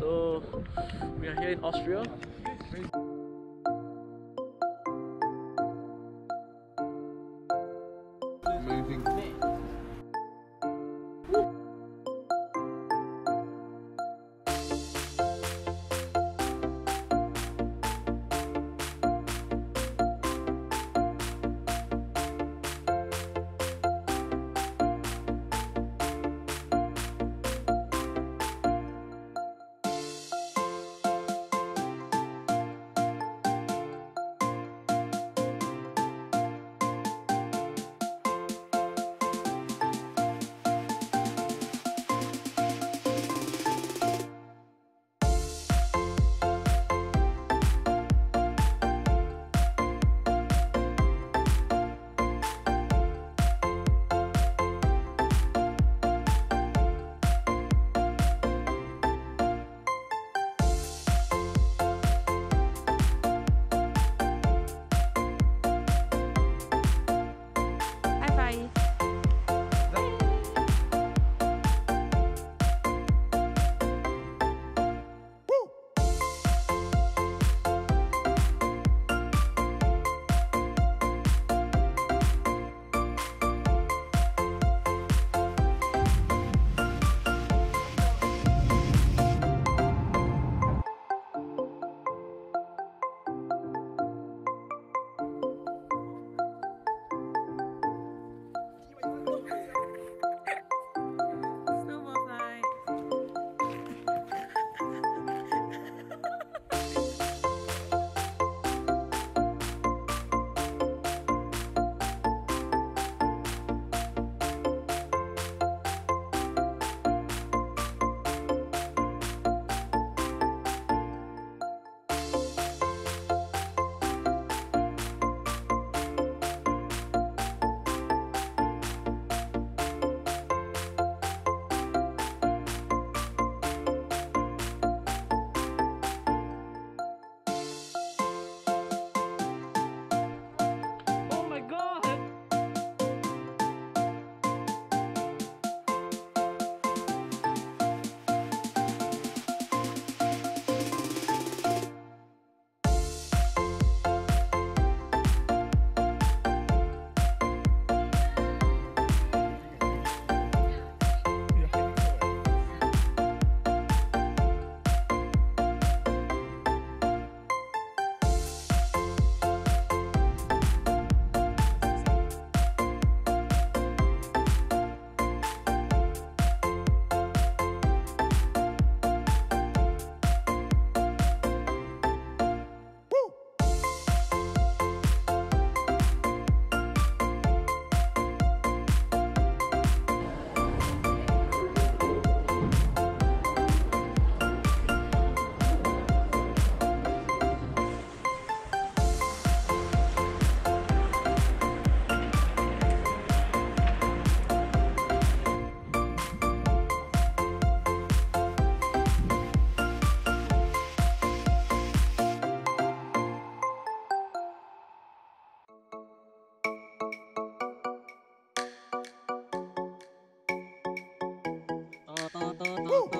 So we are here in Austria. Woo!